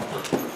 Thank you.